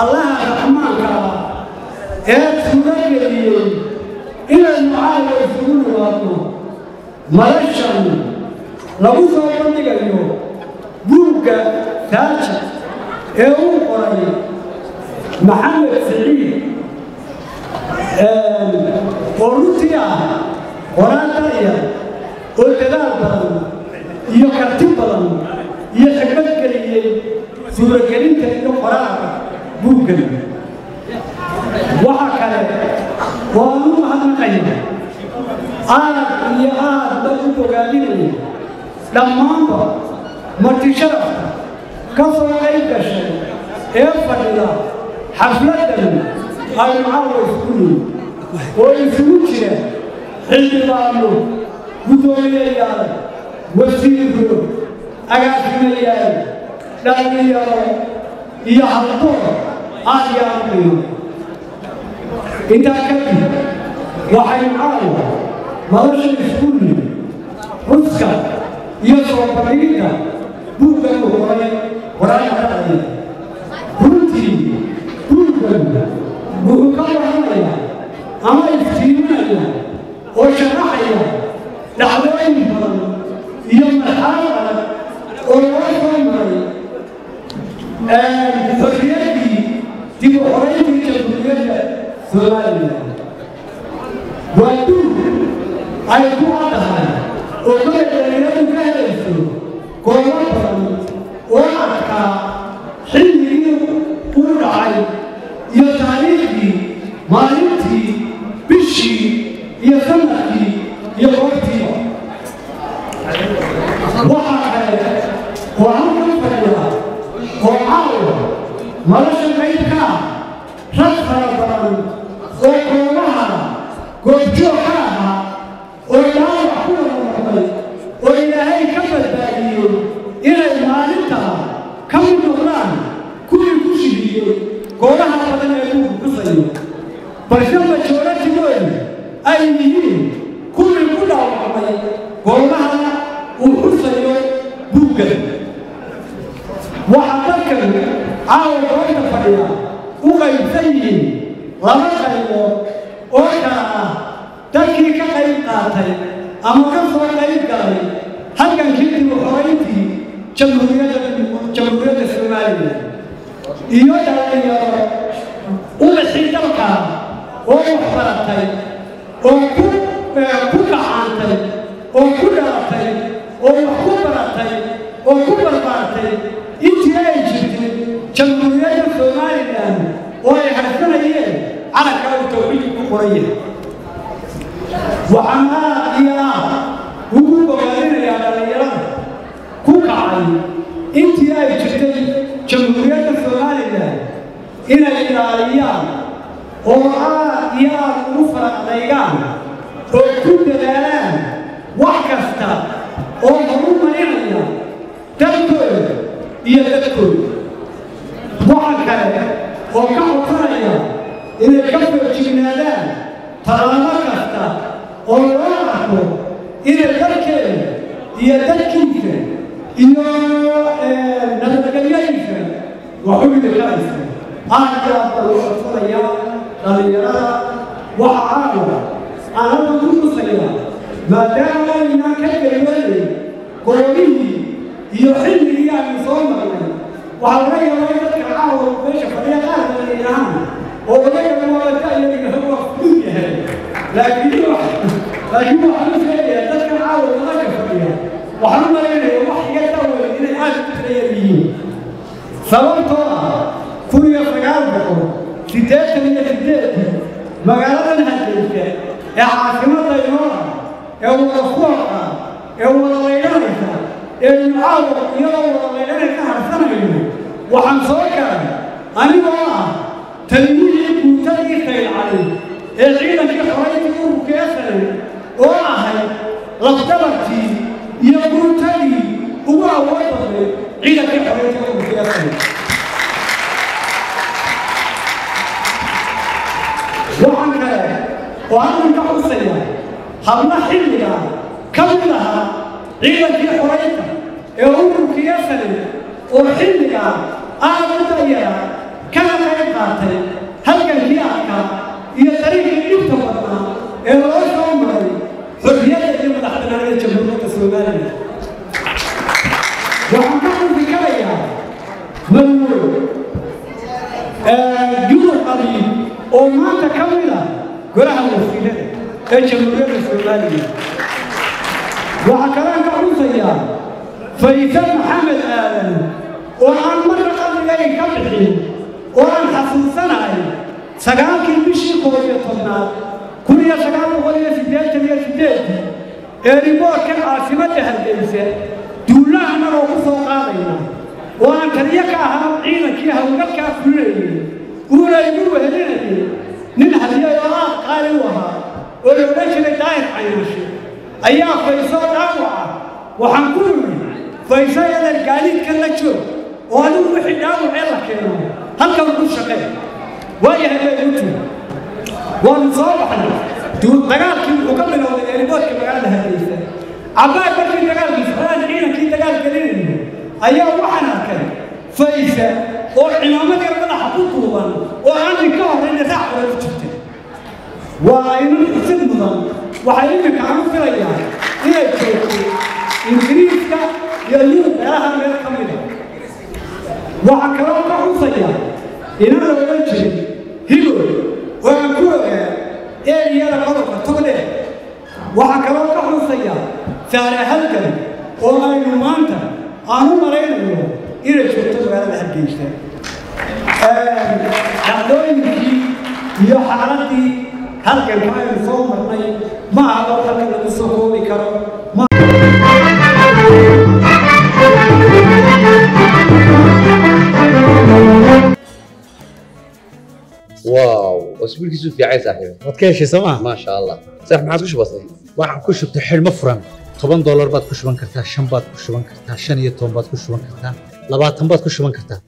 allaha raxmaanka ah ee suuro geliyey inaynu caawa isugu nimaadno madashan lagu soo bandhigayo buugga taaji ee uu qoray maxamed siciid oo runtii ah qoraan da'ya oo dadaal badan iyo karti badan iyo xikmad geliyey suuragelinta iyo qoraalka waxa kale oo aan u mahadnaqaya aad iyo aad baan u bogaadinaya dhammaanba marti sharafta ka soo qayb gashay ee fadhida xafladdan aynu caawa isku nihi oo isugu jira xildhibaano guddoomiyayaal wasiiro agaasimayaal dhallinyaro iyo haldoor aad iyo aad qiimo intaa kadib waxaynu caawa madasha isku nihi xuska iyo soo bandhigidda buuggan uu qoray qoraalka dhacaya runtii buuggan wuxuu ka warramaya ama iftiiminaya oo sharaxaya dhacdooyin badan iyo marxalad oo loo xorriyaddii dib u xorayntii jamhuuriyadda soomaaliya waa duug ay ku caddahay oo kolay dhalinyaradu ka helayso goobo badan oo adkaa xilligii uu dhacay iyo taariikhdii maalintii bishii iyo sannadkii iyo goortiiba waxaa kale oo halkan fadhida oo caawa nolosha qaybka ah rag fara badan oo goobaha goobjoog ka ahaa oo dhaawac ku wada noqday oo ilaahay ka badbaadiyey inay maalintaa ka mid noqdaan kuwii ku shihiyey goobaha badan ee buugu xusayo balse majooratidoodu ay yihiin kuwii ku dhaawacmay goobaha uu xusayo buuggan waxaa dadkan caawa goobta fadhiya u qaybsan yihiin laba qaybood oo kala ah dadkii ka qayb qaatay ama ka soo qayb galay halgankii dib u jamhuuriyadda soomaaliya iyo dhalinyaro ubaxii dalka oo wax baratay oo ku ku kacaantay oo ku dhalatay oo wax ku baratay oo ku barbaartay. Intii ay jirtay jamhuuriyadda somalilan oo ay harsanayeen calanka uu tawxiidku ku qoran yahay waxaan aad iyo aad ugu bogaadinayaa dhallinyarada ku kacay intii ay jirtay jamhuuriyadda somalilan inay ilaaliyaan oo aad iyo aad ugu faraqdaygaan oo ku dadaalaan wax kasta oo horumarinaya dalkooda iyo dadkooda waxa kale oo ka codsanaya inay ka foojignaadaan tallaabo kasta oo loo arko inay dalkeeda iyo dadkiisa iyo nabadgelyadiisa waxumida ka haysa aad iyo aad baa loo codsanaya dhallinyarada waxa caawa anaga ku tusaya maadaama aynaan ka gelwanay goobihii iyo xilligii aynu soo marnay waxaa laga yaabaa in dadka caawa meesha fadhiya qaar badan ay dhahaan oo odaga waata iyaga waa fudud yahay. Laakiin laakiin waxaan u sheegayaa dadka caawa wadaka fadhiya waxaan u malaynaya wax iga daweyn inay aad u tira yar yihiin. Sababtoo ah kun iyo sagaal boqol siddeetan iyo siddeedkii magaaladan hargeysa ee caasimadda inoo ah ee wada fooqa ee wada laydhanaysa ee caawa iyadoo wada laydhanaysa harsanayno waxaan soo galay anigoo ah talmihii guutadii kaylcalay ee ciidankii xorayntii ururkeesanay oo ahayd lafdabartii iyo guutadii ugu awood badnay ciidankii xorayntii ururkeesanay waxaan kale oo halkan ka xusaya habla xilliga ka mid ahaa ciidankii xoraynta ee ururkii yasanin oo xilligaa aad u dayara kana qayb qaatay halgankii adkaa iyo dariiqii dhibta badnaa ee loo soo maray xorriyadda iyo madaxbanaanida jamhuuriyadda soomaaliya waxaan ka xurfi karayaa maluul yurub qabiil oo maanta ka mid ah golaha wasiilada ee jamhuuriyadda soomaaliya waxaa kalaan ka xusayaa faysal maxamed aadan oo aan marna qalbigay ka bixin oo aan xasuusanahay sagaalkii bishii koob iyo tobnaad kun iyo sagaal boqol iyo siddeetan iyo siddeedii ee riboorka caasimadda hargeysa duulaha anagoo ku soo qaadayna oo aan taliyo ka ahaa ciidankii hawlgalkaa fulinayay uuna igu wehelinayay nin hadiyay oo aad qaali u ahaa oo la odhan jiray daahir caynaashe ayaa faysoo dhaawaca waxaan ku yidhi fayso yadan gaadiidkan la joog oo adigu wixii dhaawacee la keeno halkan ku shaqee waayahay bay u tiri waanu soo baxnay dagaalkii wuxuu ka bilowday eeriboodka magaalada hargeysa cabbaad markii dagaalkiisa aan ciidankii dagaal gelinayno ayaa waxaan arkay faysa oo cimaamad yar madaxa ku duuban oo aan ninka horrayna raac hore waa inan xusid mudan waxay iminka aan filayaa inay joogtay ingiriiska iyo yurub. Meelaha meel ka mida waxaa kaloo ka xusaya inan la odhan jiray higoy oo aan ku ogaa eeriyada qodobka togdheer waxaa kaloo ka xusaya saare halgan oo aynu maanta aan u malaynayo inay joogto magaalada hargeysa. Dhacdooyinkii iyo xaaladii halganka aynu soo marnay ma aha oo halkan lagu soo koobi karo واو اسبوعك في عايز صاحبي waad ka heshay sooma ما شاء الله صح ما عاد وش بصير waxaan ku shubtay xidhmo furan toban doolar baad ku shuban kartaa shan baad ku shuban kartaa shan iyo toban baad ku shuban kartaa labaatan baad ku shuban kartaa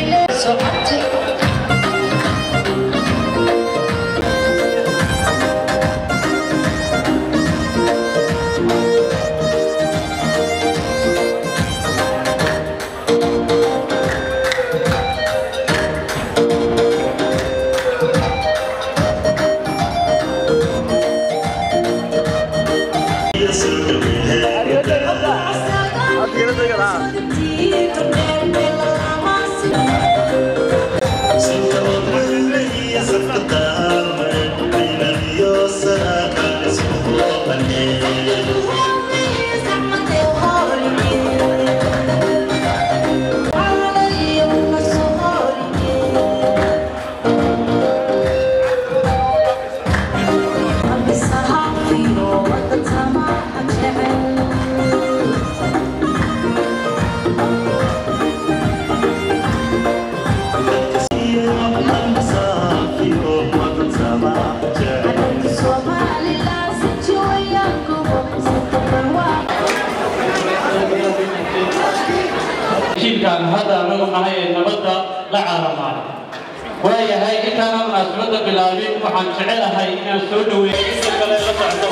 So I nahay ee nabadda la caalamaan waayahay intaana munaasabadda bilaabin waxaan jecelahay inaan soo dhaweeyo inta kale la socdo